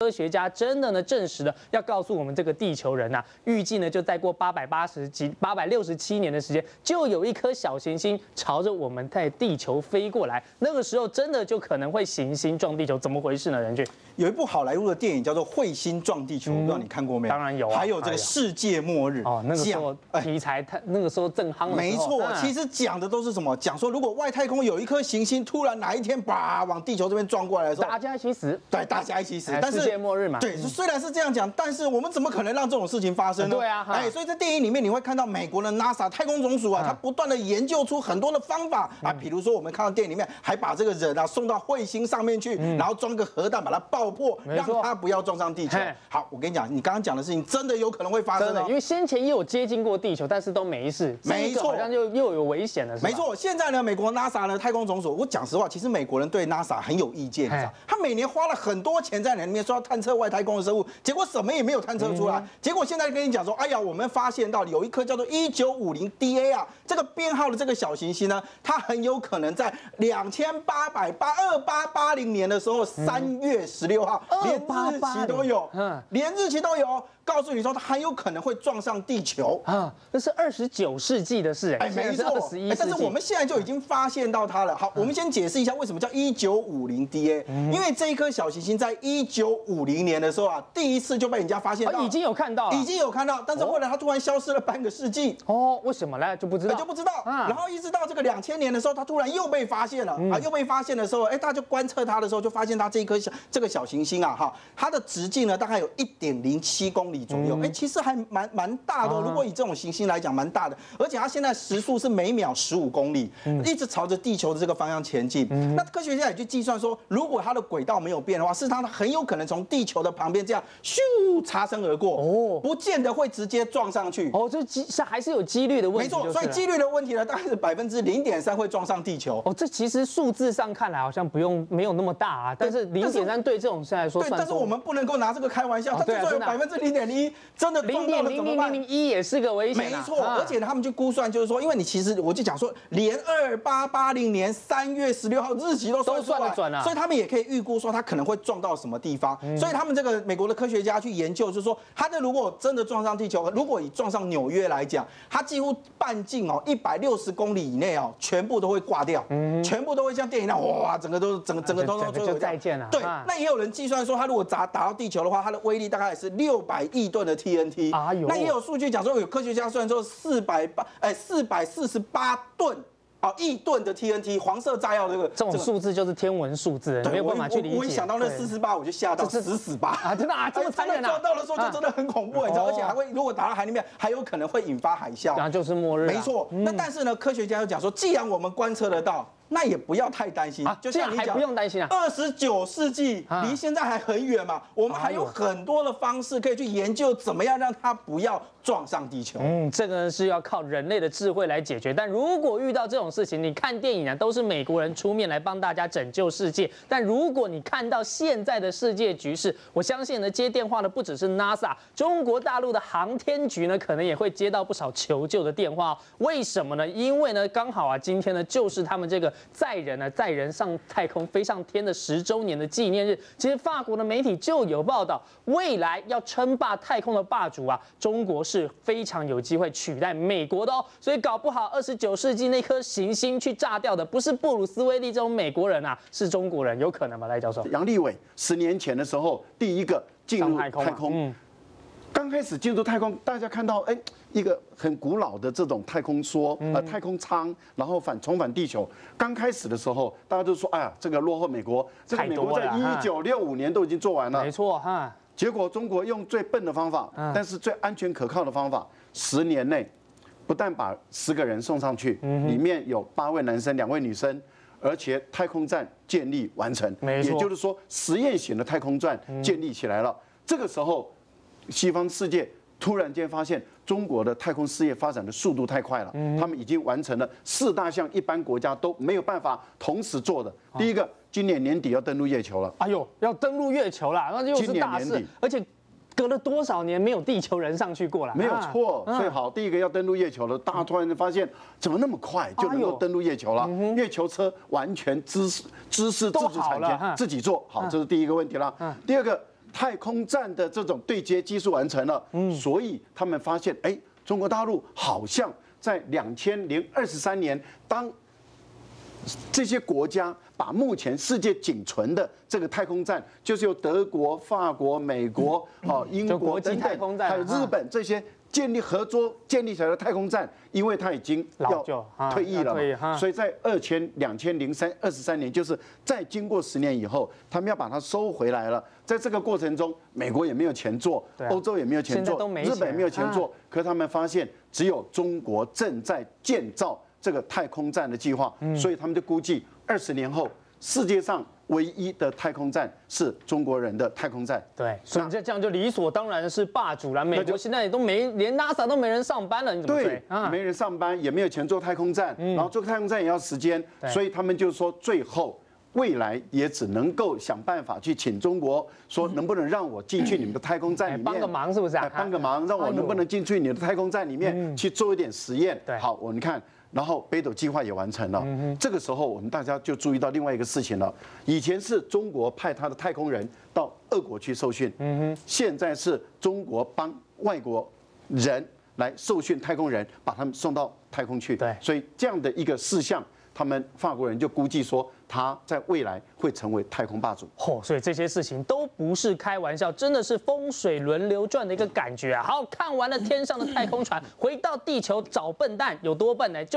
科学家真的呢证实了，要告诉我们这个地球人呐，预计呢就再过八百八十几、八百六十七年的时间，就有一颗小行星朝着我们在地球飞过来，那个时候真的就可能会行星撞地球，怎么回事呢？任俊，有一部好莱坞的电影叫做《彗星撞地球》，不知道你看过没有？当然有啊还有这个世界末日哦，那个时讲候哎题材太那个时候正夯没错，嗯其实讲的都是什么？讲说如果外太空有一颗行星突然哪一天叭往地球这边撞过来的时候，大家一起死，对大家一起死哎。但是世界末日嘛。对，虽然是这样讲，但是我们怎么可能让这种事情发生呢？对啊哈。哎，所以在电影里面你会看到美国的 NASA 太空总署啊，嗯它不断的研究出很多的方法啊，比如说我们看到电影里面还把这个人啊送到彗星上面去，然后装个核弹把它爆破，让它不要撞上地球。嘿。好，我跟你讲，你刚刚讲的事情真的有可能会发生的，哦因。为先前也有接近过地球，但是都没事，没错。这个好像就又有危险了，没，错，现在呢，美国 NASA 呢太空总署，我讲实话，其实美国人对 NASA 很有意见，你知道哎他每年花了很多钱在里面说要探测外太空的生物，结果什么也没有探测出嗯。来。结果现在跟你讲说，哎呀，我们发现到有一颗叫做一九五零 DA 啊，这个编号的这个小行星呢，它很有可能在两千八百八二八八零年的时候，三月十六号，连日期都有，嗯。嗯，连日期都有。哦，告诉你说它很有可能会撞上地球。啊，那是二十九世纪的事，哎，没错，二十一世纪，哎但是我们现在就已经发现到它了。好，我们先解释一下为什么叫一九五零 DA，因为这一颗小行星在一九五零年的时候啊，第一次就被人家发现已经有看到，已经有看到，但是后来它突然消失了半个世纪。哦，为什么呢？就不知道，哎就不知道，啊。然后一直到这个两千年的时候，它突然又被发现了、嗯。啊，又被发现的时候，哎，大家就观测它的时候，就发现它这一颗小这个小行星啊，哈，它的直径呢大概有一点零七公里左右，哎、其实还蛮蛮大的如果以这种行星来讲，蛮大的，而且它现在时速是每秒十五公里，嗯。一直朝着地球的这个方向前进。那科学家也去计算说，如果它的轨道没有变的话，事实上它很有可能从地球的旁边这样咻擦身而过，哦。哦，不见得会直接撞上去。哦，这机是还是有几率的问题，没错，所以几率的问题呢，大概是百分之零点三会撞上地球。哦，这其实数字上看来好像不用没有那么大啊，但是零点三对这种事来说对，但是我们不能够拿这个开玩笑，它就哦对啊真的啊算有百分之零点一，真的零点零零零？零一也是个危险啊，没错，啊。而且，他们去估算，就是说，因为你其实我就讲说，连二八八零年三月十六号日期都算都算得准啊。所以他们也可以预估说它可能会撞到什么地方。嗯。所以他们这个美国的科学家去研究，就是说，它的如果真的撞上地球，如果以撞上纽约来讲，它几乎半径哦一百六十公里以内哦，全部都会挂掉，全部都会像电影那样哇，整个都整个整个整个就都摧毁再见了对啊，那也有人计算说，它如果砸打到地球的话，它的威力大概是六百亿吨的 TNT。哎那也有数据讲说，有科学家算说四百八，哎，四百四十八吨。哦，亿吨的 TNT 黄色炸药这个这种数字就是天文数字，对没有办法去理解。我我一想到那四十八，我就吓到这死死吧。啊，真的啊，这么哎真的残忍啊撞！到的时候就真的很恐怖，你知道，哦而且还会如果打到海里面，还有可能会引发海啸。那就是末日啊，没错，那但是呢，科学家又讲说，既然我们观测得到，那也不要太担心啊，这样还不用担心啊。二十九世纪啊离现在还很远嘛，我们还有很多的方式可以去研究，怎么样让它不要撞上地球。嗯，这个呢是要靠人类的智慧来解决。但如果遇到这种事情，你看电影啊，都是美国人出面来帮大家拯救世界。但如果你看到现在的世界局势，我相信呢，接电话的不只是 NASA，中国大陆的航天局呢，可能也会接到不少求救的电话、哦。为什么呢？因为呢，刚好啊，今天呢，就是他们这个载人呢，载人上太空、飞上天的十周年的纪念日。其实法国的媒体就有报道，未来要称霸太空的霸主啊，中国是非常有机会取代美国的哦。所以搞不好二十九世纪那颗行星去炸掉的，不是布鲁斯威利这种美国人啊，是中国人，有可能吗？赖教授？杨利伟十年前的时候，第一个进入太空嗯，刚开始进入太空，大家看到哎，一个很古老的这种太空梭，嗯呃，太空舱，然后返重返地球。刚开始的时候，大家都说，哎呀，这个落后美国，这个美国在一九六五年都已经做完了没。错哈，结果中国用最笨的方法嗯，但是最安全可靠的方法，十年内不但把十个人送上去，嗯里面有八位男生，两位女生。而且太空站建立完成，没错嗯也就是说实验型的太空站建立起来了。这个时候，西方世界突然间发现中国的太空事业发展的速度太快了，嗯他们已经完成了四大项一般国家都没有办法同时做的。哦第一个，今年年底要登陆月球了。哎呦，要登陆月球啦，那又是大事年底，而且隔了多少年没有地球人上去过了？没有啊错，嗯所以好，第一个要登陆月球了，大家突然间发现怎么那么快就能够登陆月球了？月球车完全知识知识自都主产权自己做好，这是第一个问题啦。第二个，太空站的这种对接技术完成了，嗯，所以他们发现，哎，中国大陆好像在两千零二十三年，当这些国家把目前世界仅存的这个太空站，就是由德国、法国、美国、哦英国就国际等等，太空站还有日本这些建立合作建立起来的太空站，因为它已经要退役了所以在二千两千零三二十三年，就是再经过十年以后，他们要把它收回来了。在这个过程中，美国也没有钱做欧洲也没有钱做日本也没有钱啊。做，可是他们发现只有中国正在建造这个太空站的计划，嗯。所以他们就估计二十年后，世界上唯一的太空站是中国人的太空站。对，所以这这样就理所当然的是霸主了。美国现在也都没连 NASA 都没人上班了，你怎么追对，没人上班，也没有钱做太空站，然后做太空站也要时间所以他们就说最后。未来也只能够想办法去请中国说，能不能让我进去你们的太空站里面哎帮个忙是不是帮个忙，让我能不能进去你的太空站里面去做一点实验？对好，我们看，然后北斗计划也完成了。这个时候，我们大家就注意到另外一个事情了。以前是中国派他的太空人到俄国去受训，现在是中国帮外国人来受训太空人，把他们送到太空去。对所以这样的一个事项，他们法国人就估计说，他在未来会成为太空霸主。嚯、所以这些事情都不是开玩笑，真的是风水轮流转的一个感觉啊！好看完了天上的太空船，回到地球找笨蛋有多笨呢？就